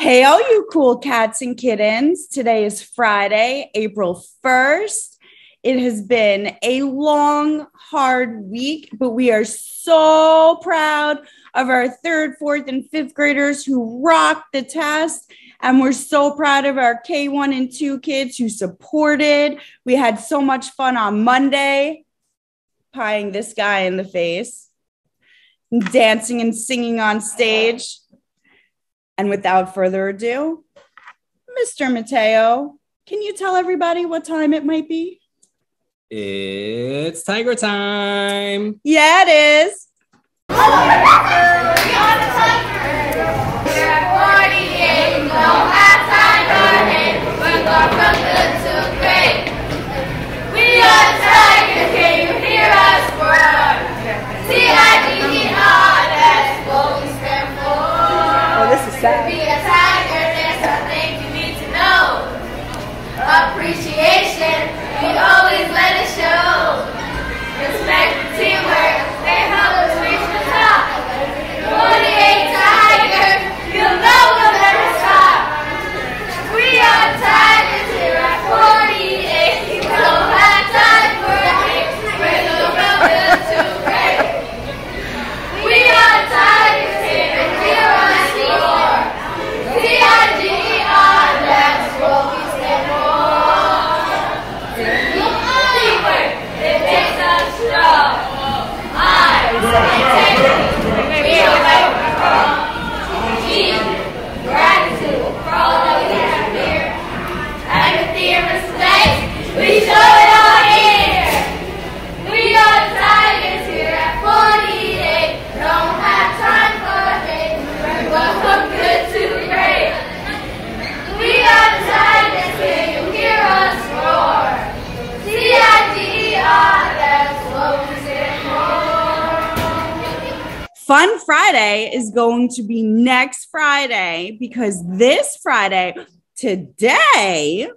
Hey, all you cool cats and kittens. Today is Friday, April 1st. It has been a long, hard week, but we are so proud of our third, fourth, and fifth graders who rocked the test. And we're so proud of our K1 and 2 kids who supported. We had so much fun on Monday, pieing this guy in the face, dancing and singing on stage. And without further ado, Mr. Mateo, can you tell everybody what time it might be? It's tiger time. Yeah, it is. Oh, this is sad. Be a tiger, there's something you need to know. Appreciation, Fun Friday is going to be next Friday because this Friday, today,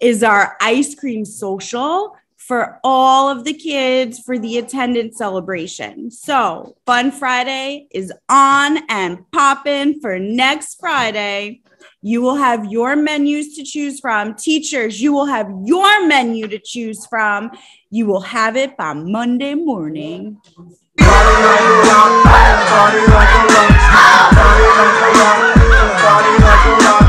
is our ice cream social for all of the kids for the attendance celebration. So, Fun Friday is on and popping for next Friday. You will have your menus to choose from. Teachers, you will have your menu to choose from. You will have it by Monday morning. Party like a rock, party like a rock, party like a rock.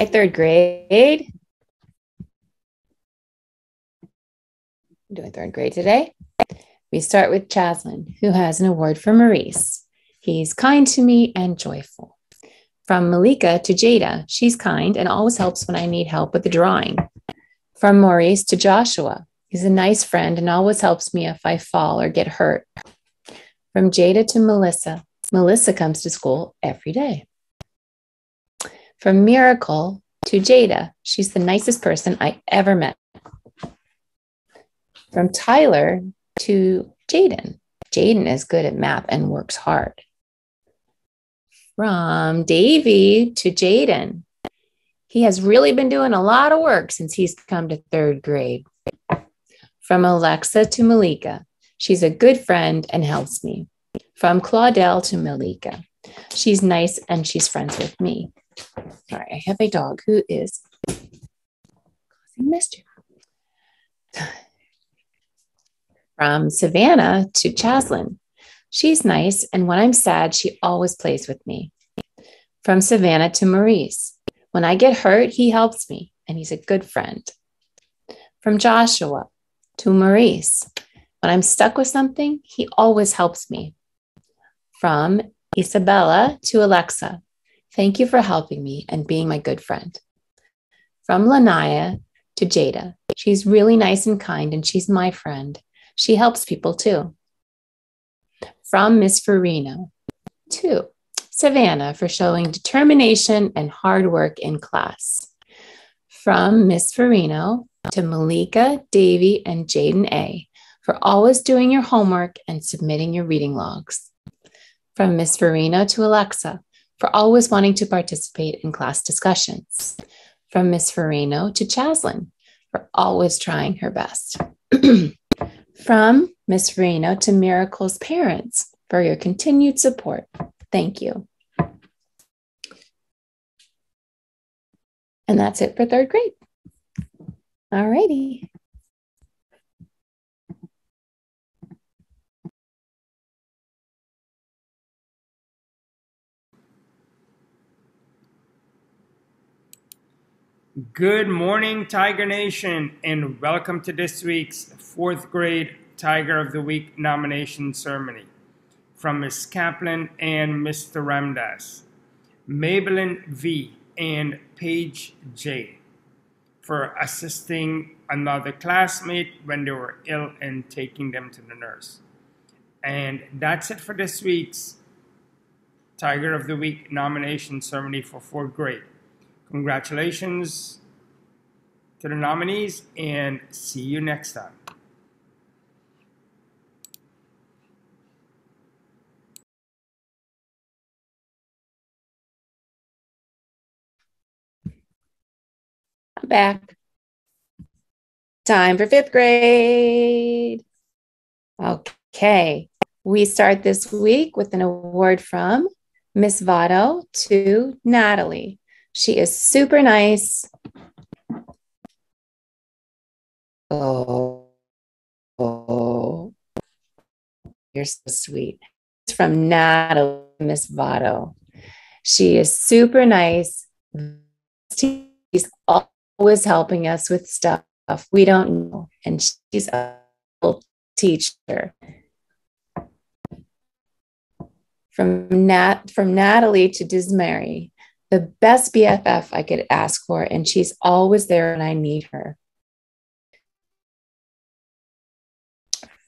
Hi, third grade. I'm doing third grade today. We start with Chaslin, who has an award for Maurice. He's kind to me and joyful. From Malika to Jada, she's kind and always helps when I need help with the drawing. From Maurice to Joshua, he's a nice friend and always helps me if I fall or get hurt. From Jada to Melissa, Melissa comes to school every day. From Miracle to Jada, she's the nicest person I ever met. From Tyler to Jaden, Jaden is good at math and works hard. From Davy to Jaden, he has really been doing a lot of work since he's come to third grade. From Alexa to Malika, she's a good friend and helps me. From Claudel to Malika, she's nice and she's friends with me. Right, I have a dog who is causing mischief. From Savannah to Chaslin, she's nice, and when I'm sad, she always plays with me. From Savannah to Maurice, when I get hurt, he helps me, and he's a good friend. From Joshua to Maurice, when I'm stuck with something, he always helps me. From Isabella to Alexa, thank you for helping me and being my good friend. From Lanaya to Jada, she's really nice and kind, and she's my friend. She helps people too. From Miss Farino to Savannah for showing determination and hard work in class. From Miss Farino to Malika, Davy, and Jaden A for always doing your homework and submitting your reading logs. From Miss Farino to Alexa for always wanting to participate in class discussions. From Miss Farino to Chaslin for always trying her best. From Miss Farino to Miracle's parents for your continued support. Thank you. And that's it for third grade. All righty. Good morning, Tiger Nation, and welcome to this week's fourth grade Tiger of the Week nomination ceremony from Ms. Kaplan and Mr. Ramdas, Maybelline V, and Paige J for assisting another classmate when they were ill and taking them to the nurse. And that's it for this week's Tiger of the Week nomination ceremony for fourth grade. Congratulations to the nominees and see you next time. I'm back. Time for fifth grade. Okay. We start this week with an award from Miss Votto to Natalie. She is super nice. Oh, oh, you're so sweet. It's from Natalie, Miss Votto. She is super nice. She's always helping us with stuff we don't know, and she's a teacher. From Nat, from Natalie to Dismary, the best BFF I could ask for, and she's always there when I need her.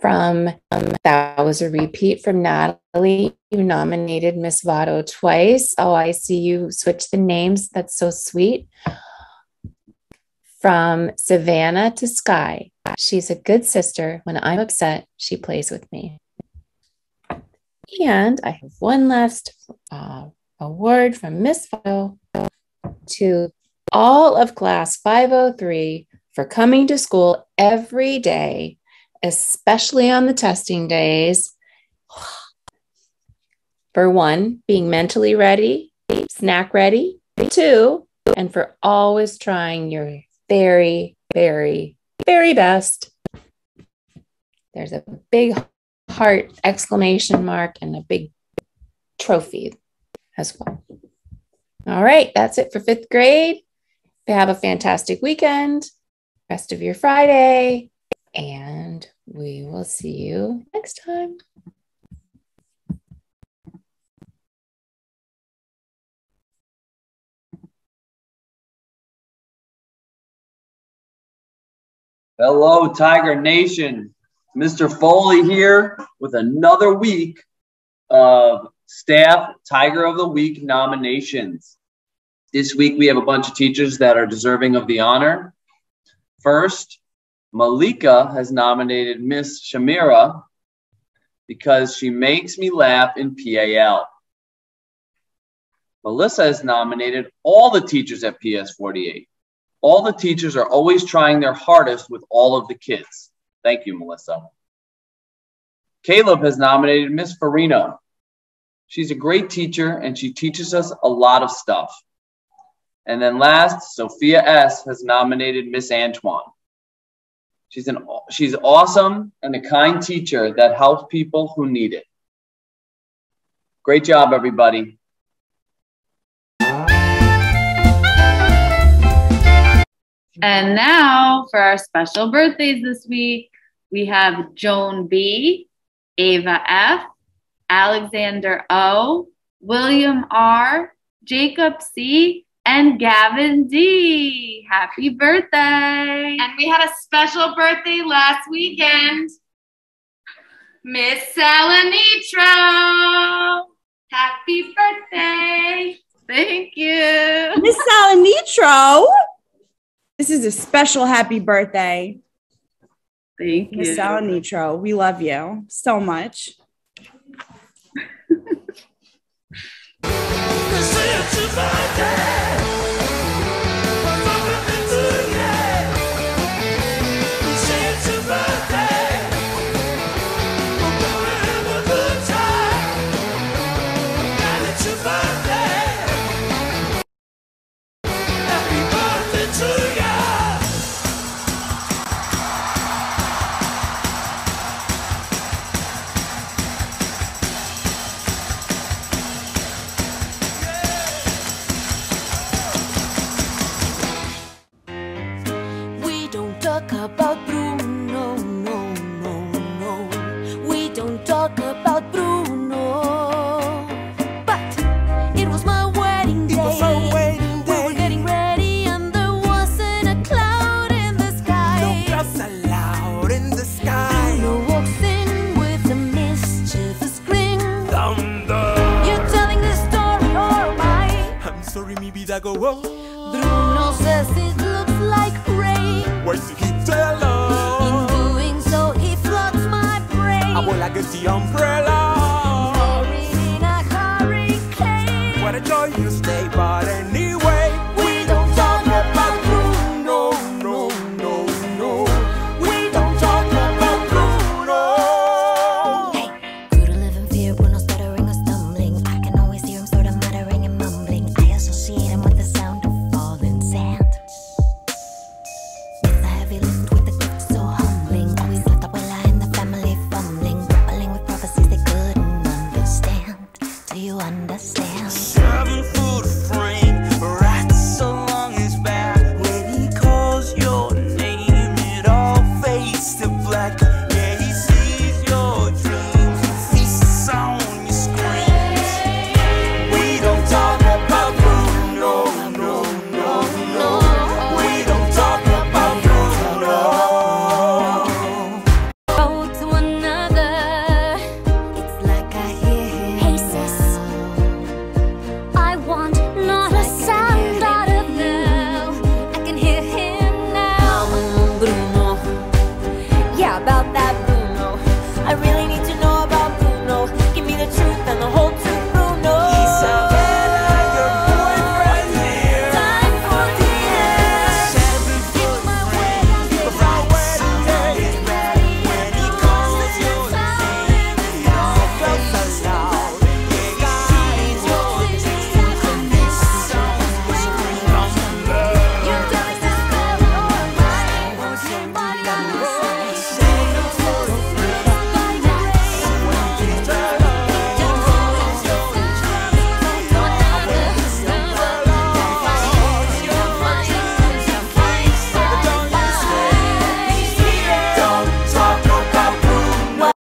From um, that was a repeat from Natalie. You nominated Miss Votto twice. Oh, I see you switch the names. That's so sweet. From Savannah to Sky, she's a good sister. When I'm upset, she plays with me. And I have one last uh, award from Miss Votto to all of class 503 for coming to school every day, especially on the testing days. For one, being mentally ready, snack ready. Two, and for always trying your very, very, very best. There's a big heart exclamation mark and a big trophy as well. All right, that's it for fifth grade. Have a fantastic weekend, rest of your Friday, and we will see you next time. Hello, Tiger Nation. Mr. Foley here with another week of staff Tiger of the Week nominations. This week we have a bunch of teachers that are deserving of the honor. First, Malika has nominated Miss Shamira because she makes me laugh in PAL. Melissa has nominated all the teachers at PS 48. All the teachers are always trying their hardest with all of the kids. Thank you, Melissa. Caleb has nominated Miss Farina. She's a great teacher and she teaches us a lot of stuff. And then last, Sophia S. has nominated Miss Antoine. She's an she's awesome and a kind teacher that helps people who need it. Great job, everybody. And now for our special birthdays this week, we have Joan B, Ava F, Alexander O, William R, Jacob C, and Gavin D. Happy birthday! And we had a special birthday last weekend. Miss Salanitro. Happy birthday. Thank you. Miss Salanitro. This is a special happy birthday. Thank you. Miss. Salanitro. We love you so much. Vida go on. Bruno says it looks like rain. Why you keep tell In doing so, he floods my brain. I will like the umbrella.